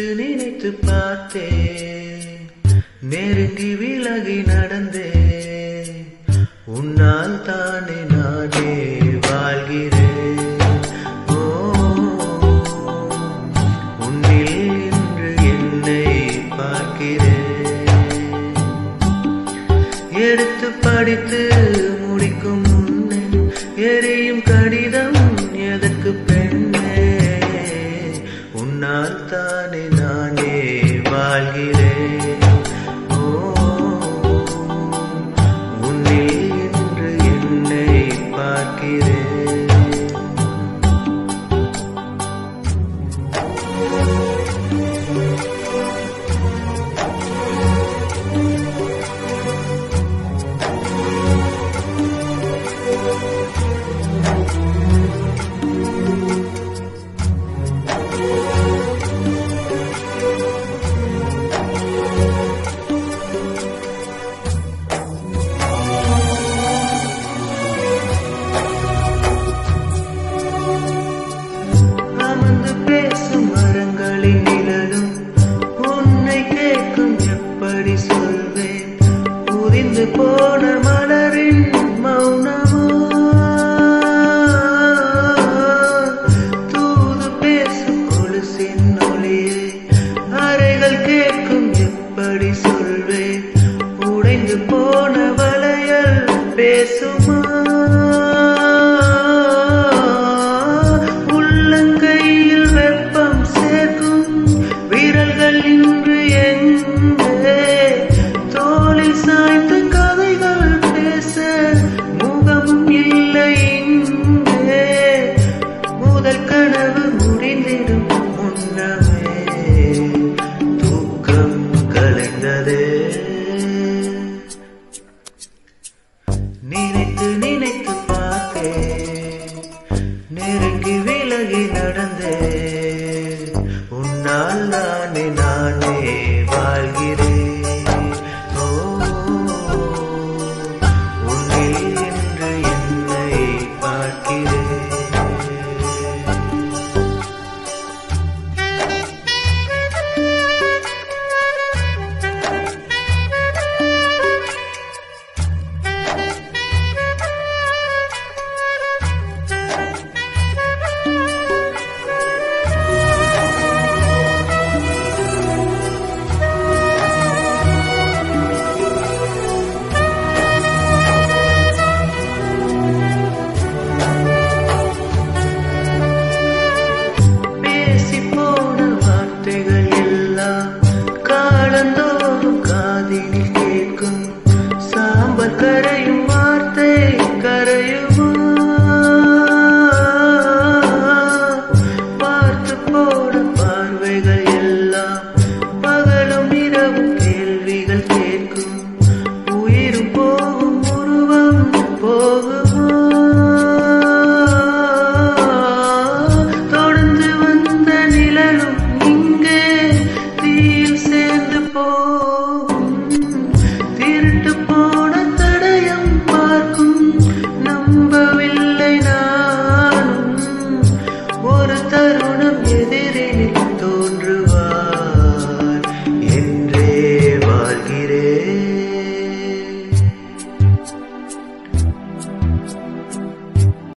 நினைத்து நினைத்து பார்த்தேன். நெருங்கி விலகி நடந்தே உன்னால் தானே நானே வாழ்கிறேன். ஓ உன்னில் இன்று என்னை பார்க்கிறேன். எடுத்து படித்து Thank you. இறங்கி விலகி நடந்தே உன்னால் நானே நானே